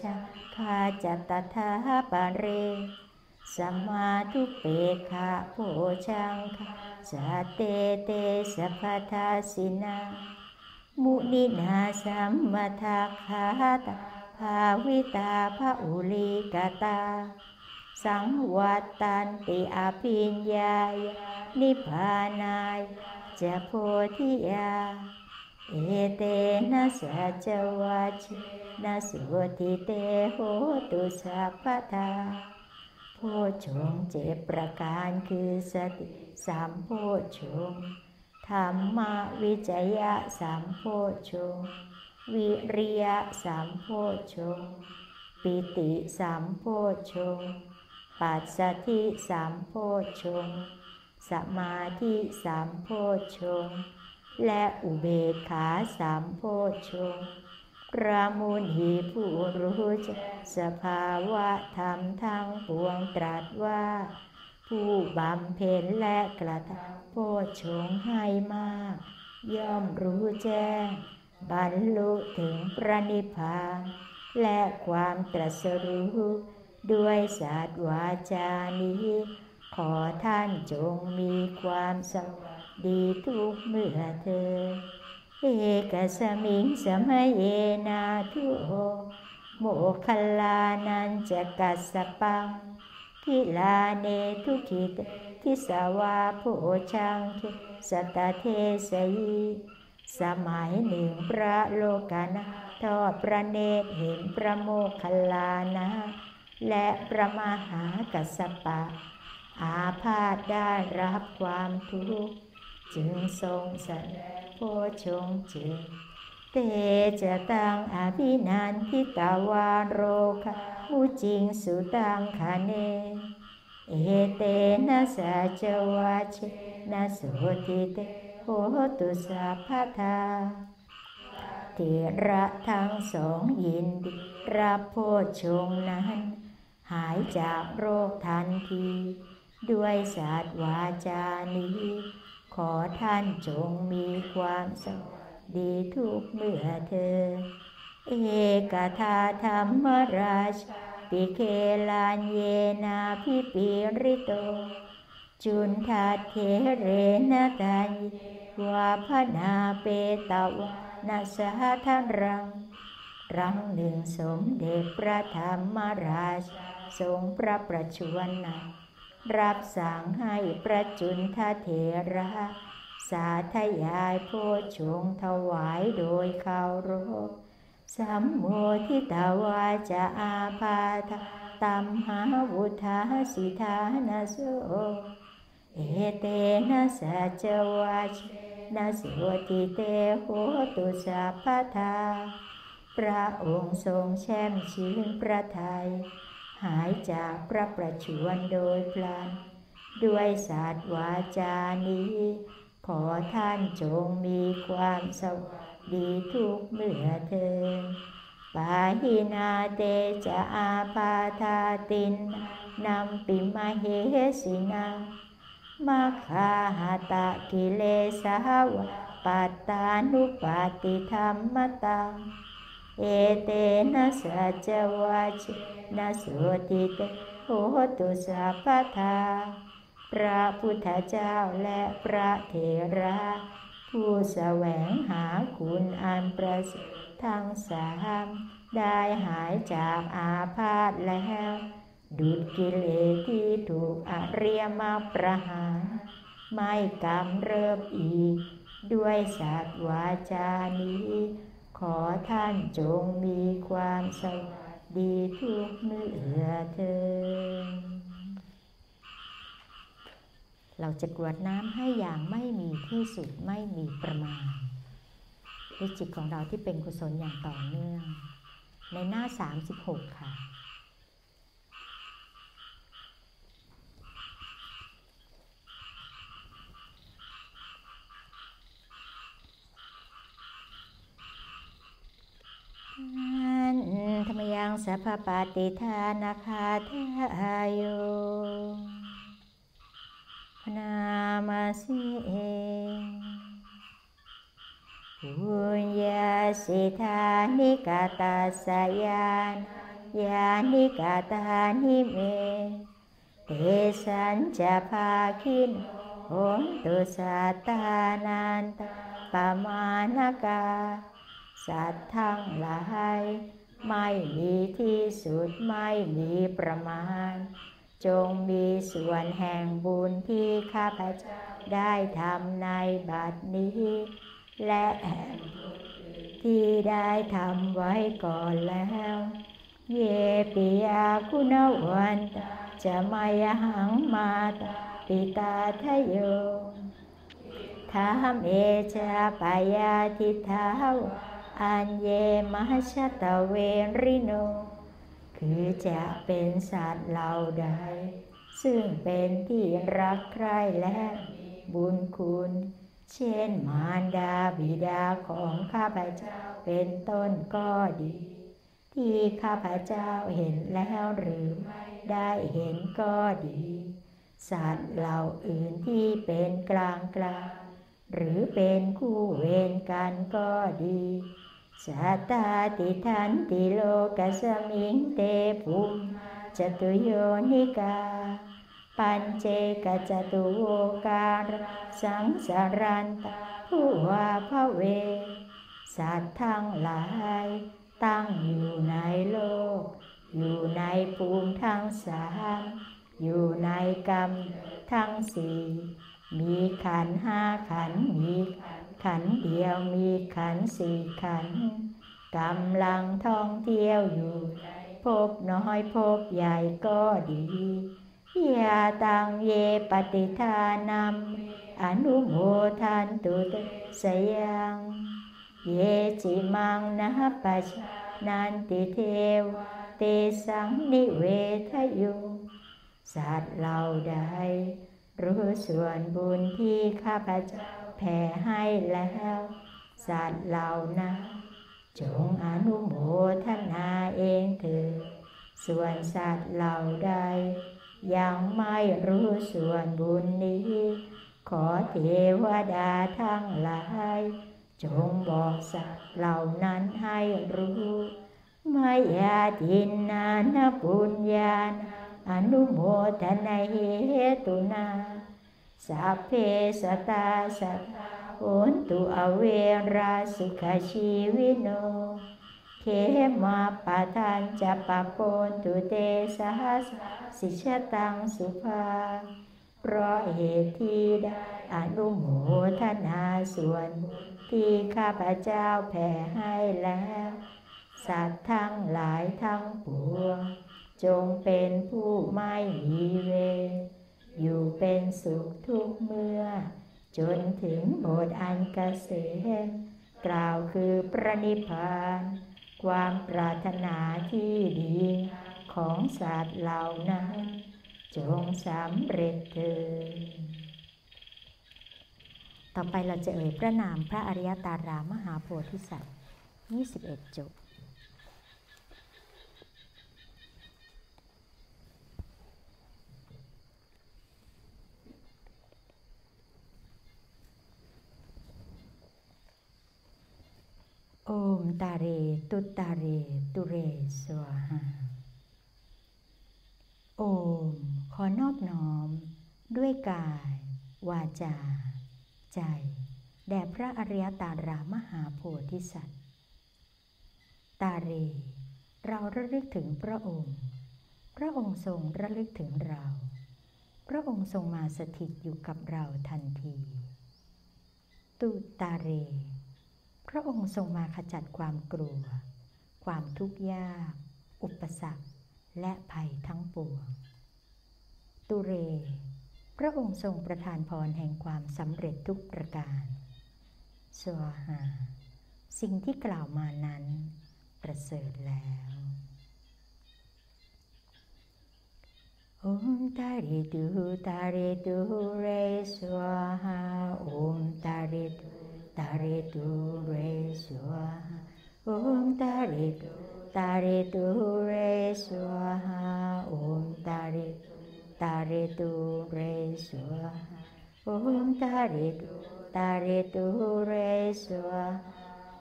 ชฌังคา จะ ตะถาปะเรสะมาธุเปกขะโพชฌังคา สัตเตเตสัพพะทัสสินามุนินาสัมมะทักขาตาตาภาวิตาภาอุลิกตา สังวัตตันติอภิญญายนิพพานายจะโพธิยา เอเตนะสัจวัชนะสุติเตโหตุสัพพทาโพชงเจประการคือสติสามโพชงธรรมวิจยะสามโพชงวิริยะสามโพชงปิติสามโพชง ปัสสธิสามโพชง สมาธิสามโพชง และอุเบกขาสามโพชงพระมุนีผู้รู้จักสภาวะธรรมทั้งปวงตรัสว่า ผู้บำเพ็ญและกระทำโพชงให้มาก ย่อมรู้แจ้ง บรรลุถึงพระนิพพานและความตรัสรู้ ด้วยศาสตวาจานี้ ขอท่านจงมีความสวัสดีทุกเมื่อเธอ เอกสมิงสมัยเยนาทุโหโมคัลลานัญจะกัสสะปัง คิลาเนทุกขิเตทิสวาโพชฌังเค สัตตะ เทสะยิ สมัยหนึ่งพระโลกานะทอดพระเนตรเห็นพระโมคคัลลานะ และพระมหากัสสปะ อาพาธได้รับความทุกข์จึงทรงแสดงโพชฌงค์จึงเตจะตังอภินันทิตาวาโรคะมุจิงสุตังคาเน เอเตนะสัจวาเชนะสุติเตโหตุสัพพทาเถระทั้งสองยินดีรับโพชงนั้น หายจากโรคทันที ด้วยศาสตร์วาจานี้ ขอท่านจงมีความสวัสดีทุกเมื่อเธอ เอกทาธรรมราชปิเคลานเยนาพิปิริโต จุนทาเทเรนตายวาพนาเปตาวนาสหทันรัง รังหนึ่งสมเด็จพระธรรมราชท รงพระประชวนะรับสั่งให้ประจุนทเถระ สาธยายโพชงถวายโดยเคารพสัมโมทิตาวาจะอาพาธตัมหาวุธาสิทานาโสเอเตนะสัจวาชนาสวติเตโหตุสัพพทา พระองค์ทรงแช่มชื่นพระทัย หายจากพระประชวรโดยพลัน ด้วยศาสตร์วาจานี้ ขอท่านจงมีความสวัสดีทุกเมื่อเธอปาหินาเตจะอาปาทาตินนำปิมาเหสินามาคาหาตะกิเลสาวะปัตตานุปาติธรรมตัง เอเตนะสัจวาชนะสุติเตโหตุสัพพทาพระพุทธเจ้าและพระเถระผู้แสวงหาคุณอันประเสริฐทั้งสามได้หายจากอาพาธแล้ว ดุดกิเลสที่ถูกอริยมาประหาร ไม่กำเริบอีก ด้วยสัตวาจานี้ ขอท่านจงมีความสวัสดีทุกเมื่อเธอ เราจะกรวดน้ำให้อย่างไม่มีที่สุดไม่มีประมาณด้วยจิตของเราที่เป็นกุศลอย่างต่อเนื่อง ในหน้า 36 ค่ะ นันธรรมยังสัพพปาติทานาคาทายโยพนามาสิเอปุญญาสิทานิกาตาสยานยานิกาตานิเมเตสัญจะภาคินโหตุสัตตานันตปมานกา สัตว์ทั้งหลายไม่มีที่สุดไม่มีประมาณ จงมีส่วนแห่งบุญที่ข้าพเจ้าได้ทำในบัดนี้ และแห่งที่ได้ทำไว้ก่อนแล้ว เยปิยาคุณวันตาจะมายหังมาตาปิตาทะโยธามเอชาปยาทิทาว อันเยมหชตเวริโน คือจะเป็นสัตว์เหล่าใด ซึ่งเป็นที่รักใคร่และบุญคุณ เช่นมารดาบิดาของข้าพเจ้าเป็นต้นก็ดี ที่ข้าพเจ้าเห็นแล้วหรือไม่ได้เห็นก็ดี สัตว์เหล่าอื่นที่เป็นกลางกลางหรือเป็นคู่เวรกันก็ดี สัตาติทันติโลกัสมิงเตภูมิจตุโยนิกา ปัญเจกจตุโวการสังสารันตผู้ว่าพระเว สัตว์ทั้งหลาย ตั้งอยู่ในโลก อยู่ในภูมิทั้งสามอยู่ในกรรมทั้งสี่มีขันห้าขันมีขัน ขันเดียวมีขันสี่ขันกำลังท่องเที่ยวอยู่พบน้อยพบใหญ่ก็ดียาตังเยปฏิทานัมอนุโมทันตุตสยัง เยจิมังนะปัจนันติเทวเตสังนิเวทยุสัตว์เหล่าใดรู้ส่วนบุญที่ข้าพเจ้า แผ่ให้แล้ว สัตว์เหล่านั้นจงอนุโมทนาเองเถิดส่วนสัตว์เหล่าใด ยังไม่รู้ส่วนบุญนี้ ขอเทวดาทั้งหลาย จงบอกสัตว์เหล่านั้นให้รู้มายาทินนานปุญญาณอนุโมทนาเหตุนา สัพเพสตาสัตโอนตุอเวราสุขชีวิโนเขมาปะทานจะปะปนตุเตสหัสสิชตังสุภา เพราะเหตุที่ได้อนุโมทนาส่วน ที่ข้าพเจ้าแผ่ให้แล้ว สัตว์ทั้งหลายทั้งปวง จงเป็นผู้ไม่มีเวร อยู่เป็นสุขทุกเมื่อ จนถึงโบทอันเกษมกล่าวคือพระนิพพาน ความปรารถนาที่ดีของสัตว์เหล่านั้น จงสำเร็จเถิดต่อไปเราจะเอ่ยพระนามพระอริยตารามหาโพธิสัตว์ 21 จบ โอมตาเรตุตาเรตุเรสวาหาโอม ขอนอบน้อม ด้วยกาย วาจา ใจ แด่พระอริยตารามหาโพธิสัตว์ ตาเร เราระลึกถึงพระองค์ พระองค์ทรงระลึกถึงเรา พระองค์ทรงมาสถิตอยู่กับเราทันที ตุตาเร ระองค์ทรงมาขจัดความกลัว ความทุกข์ยาก อุปสรรค และภัยทั้งปวง ตุเร พระองค์ทรงประทานพรแห่งความสำเร็จทุกประการสวาหา สิ่งที่กล่าวมานั้น ประเสริฐแล้วโอมตาริตุตาริตุเรสวาหาโอมตาริตุ tare tu re swaha om tare tu tare tu re swaha om tare tare tu re swaha om tare tu tare tu re swaha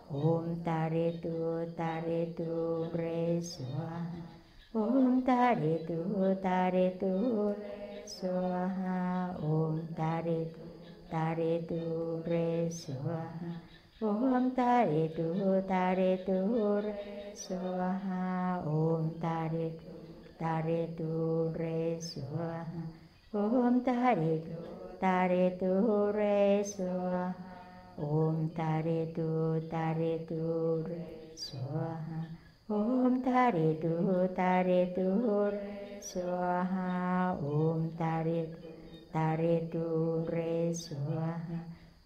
om tare tu tare tu re swaha om tare tu tare tu re swaha om tare tu ตาริตุเรสวาหาโอมตาริตุตาริตุเรสวาหาโอมตาริตุ ตาเรดูเรสวะ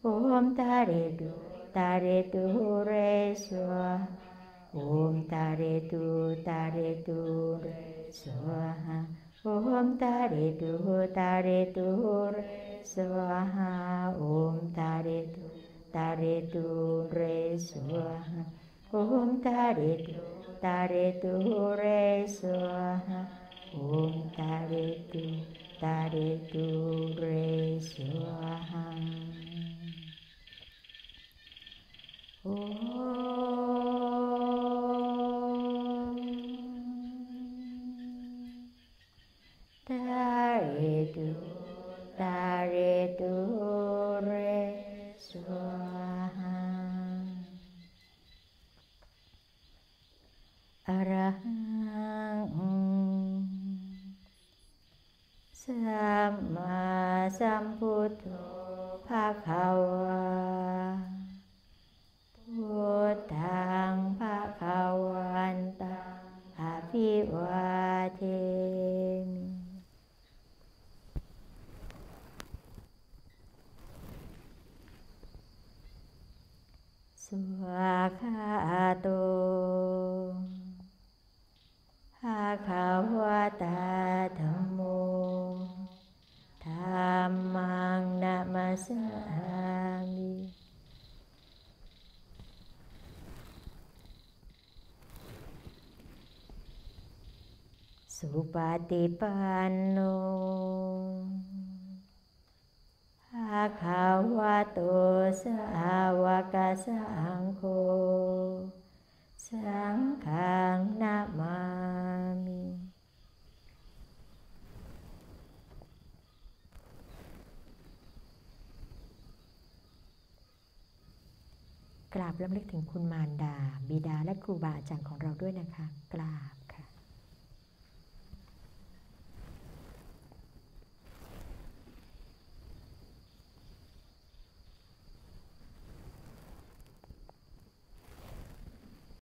โอมตาเรดูตาเรดูเรสวะโอมตาเรดูตาเรดูเรสวะโอมตาเรดูตาเรดูเรสวะโอมตาเรดูตาเรดูเรสวะโอมตาเรดูตาเรดูเรสวะโอมตาเรดู Taritu Re Suahang. Oh. ภะคะวา พุทธังภะคะวันตังอะภิวาเทมิ สวาคาโตภะคะวะตาธัมโมธัมมังนะมัสสามิ สุป ฏิปันโนภะคะวะโตสาวกสังโฆ สังฆังนามามิ กราบรำลึกถึงคุณมารดา บิดาและครูบาอาจารย์ของเราด้วยนะคะก